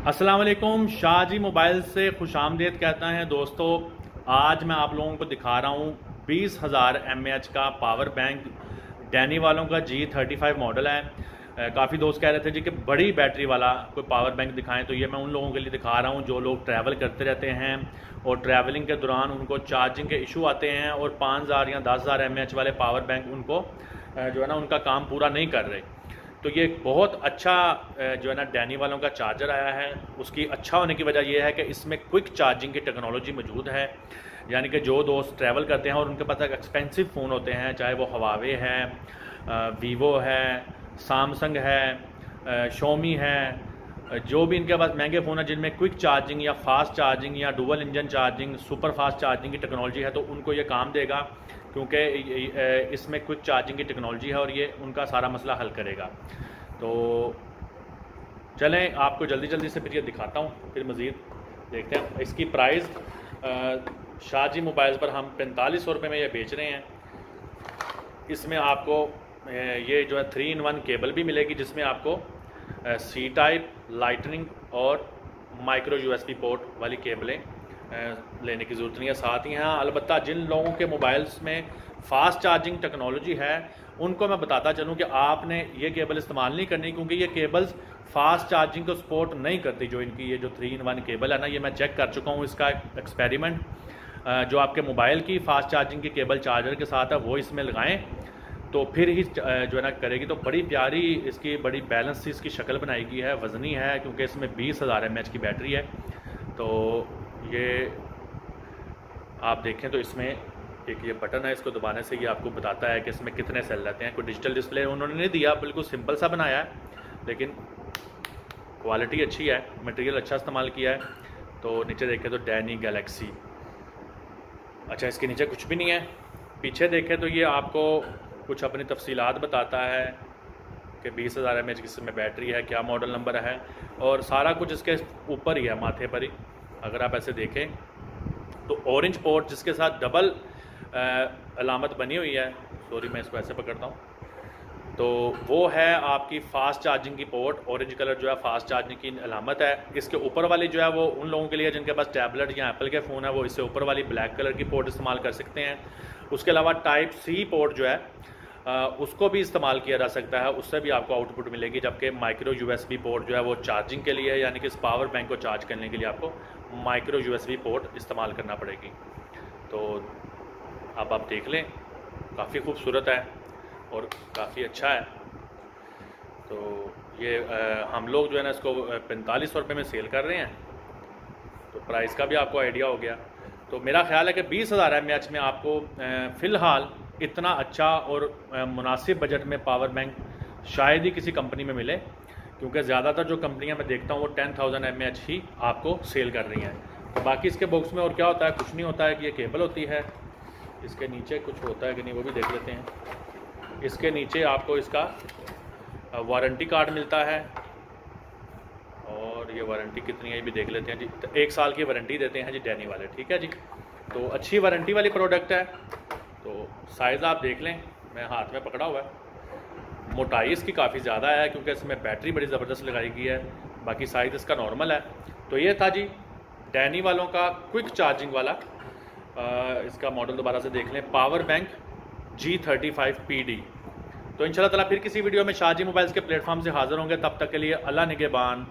अस्सलाम वालेकुम शाहजी मोबाइल से खुश आमदेद कहता है, दोस्तों, आज मैं आप लोगों को दिखा रहा हूँ बीस हज़ार एम का पावर बैंक। डैनी वालों का जी थर्टी फाइव मॉडल है। काफ़ी दोस्त कह रहे थे जी कि बड़ी बैटरी वाला कोई पावर बैंक दिखाएँ तो ये मैं उन लोगों के लिए दिखा रहा हूँ जो लोग ट्रैवल करते रहते हैं और ट्रैवलिंग के दौरान उनको चार्जिंग के इशू आते हैं और पाँच हज़ार या दस हज़ार एम वाले पावर बैंक उनको जो है ना, उनका काम पूरा नहीं कर रहे। तो ये बहुत अच्छा जो है ना, डैनी वालों का चार्जर आया है। उसकी अच्छा होने की वजह यह है कि इसमें क्विक चार्जिंग की टेक्नोलॉजी मौजूद है। यानी कि जो दोस्त ट्रैवल करते हैं और उनके पास एक एक्सपेंसिव फ़ोन होते हैं, चाहे वो हवावे है वीवो है सामसंग है शोमी है जो भी इनके पास महँगे फ़ोन है, जिनमें क्विक चार्जिंग या फास्ट चार्जिंग या dual engine charging, super fast charging की टेक्नोलॉजी है तो उनको ये काम देगा। क्योंकि इसमें क्विक चार्जिंग की टेक्नोलॉजी है और ये उनका सारा मसला हल करेगा। तो चलें, आपको जल्दी जल्दी से फिर ये दिखाता हूँ, फिर मज़ीद देखते हैं। इसकी प्राइस शाहजी मोबाइल पर हम पैंतालीस सौ रुपये में ये बेच रहे हैं। इसमें आपको ये जो है थ्री इन वन केबल भी मिलेगी, जिसमें आपको सी टाइप लाइटनिंग और माइक्रो यूएसबी पोर्ट वाली केबलें लेने की ज़रूरत नहीं है। साथ ही हाँ अलबत्त जिन लोगों के मोबाइल्स में फ़ास्ट चार्जिंग टेक्नोलॉजी है, उनको मैं बताता चलूँ कि आपने ये केबल इस्तेमाल नहीं करनी, क्योंकि ये केबल्स फास्ट चार्जिंग को सपोर्ट नहीं करती, जो इनकी ये जो थ्री इन वन केबल है ना, ये मैं चेक कर चुका हूँ इसका एक्सपेरिमेंट जो आपके मोबाइल की फास्ट चार्जिंग की केबल चार्जर के साथ है, वो इसमें लगाएँ तो फिर ही जो है ना, करेगी। तो बड़ी प्यारी इसकी, बड़ी बैलेंस इसकी शक्ल बनाई गई है, वज़नी है, क्योंकि इसमें बीस हज़ार एम की बैटरी है। तो ये आप देखें तो इसमें एक ये बटन है, इसको दबाने से ये आपको बताता है कि इसमें कितने सेल रहते हैं। कोई डिजिटल डिस्प्ले उन्होंने नहीं दिया, बिल्कुल सिंपल सा बनाया है, लेकिन क्वालिटी अच्छी है मटेरियल अच्छा इस्तेमाल किया है। तो नीचे देखें तो डैनी गैलेक्सी अच्छा इसके नीचे कुछ भी नहीं है। पीछे देखें तो ये आपको कुछ अपनी तफसीलात बताता है कि बीस हज़ार एम एच में बैटरी है, क्या मॉडल नंबर है, और सारा कुछ इसके ऊपर ही है, माथे पर ही। अगर आप ऐसे देखें तो ऑरेंज पोर्ट जिसके साथ डबल अलामत बनी हुई है सॉरी मैं इसको ऐसे पकड़ता हूँ तो वो है आपकी फ़ास्ट चार्जिंग की पोर्ट ऑरेंज कलर जो है फ़ास्ट चार्जिंग की अलामत है। इसके ऊपर वाली जो है वो उन लोगों के लिए जिनके पास टैबलेट या एप्पल के फ़ोन है, वो इससे ऊपर वाली ब्लैक कलर की पोर्ट इस्तेमाल कर सकते हैं। उसके अलावा टाइप सी पोर्ट जो है उसको भी इस्तेमाल किया जा सकता है उससे भी आपको आउटपुट मिलेगी जबकि माइक्रो यूएसबी पोर्ट जो है वो चार्जिंग के लिए यानी कि इस पावर बैंक को चार्ज करने के लिए आपको माइक्रो यूएसबी पोर्ट इस्तेमाल करना पड़ेगी। तो अब आप देख लें काफ़ी खूबसूरत है और काफ़ी अच्छा है। तो ये आ, हम लोग जो है ना इसको पैंतालीस रुपये में सेल कर रहे हैं। तो प्राइस का भी आपको आइडिया हो गया। तो मेरा ख्याल है कि बीस हज़ार एम एच में आपको फ़िलहाल इतना अच्छा और मुनासिब बजट में पावर बैंक शायद ही किसी कंपनी में मिले, क्योंकि ज़्यादातर जो कंपनियाँ मैं देखता हूँ वो टेन थाउज़ेंड एम एच ही आपको सेल कर रही हैं। तो बाकी इसके बॉक्स में और क्या होता है? कुछ नहीं होता है कि ये केबल होती है। इसके नीचे कुछ होता है कि नहीं वो भी देख लेते हैं। इसके नीचे आपको इसका वारंटी कार्ड मिलता है। और ये वारंटी कितनी है ये भी देख लेते हैं जी। तो एक साल की वारंटी देते हैं जी डैनी वाले, ठीक है जी? तो अच्छी वारंटी वाली प्रोडक्ट है। तो साइज़ आप देख लें मैं हाथ में पकड़ा हुआ है। मोटाई इसकी काफ़ी ज़्यादा है क्योंकि इसमें बैटरी बड़ी ज़बरदस्त लगाई गई है। बाकी साइज़ इसका नॉर्मल है। तो ये था जी डैनी वालों का क्विक चार्जिंग वाला। आ, इसका मॉडल दोबारा से देख लें। Power bank G thirty five P D तो इन ताला फिर किसी वीडियो में शाहजी मोबाइल्स के प्लेटफॉर्म से हाजिर होंगे। तब तक के लिए अल्लाह निगेबान।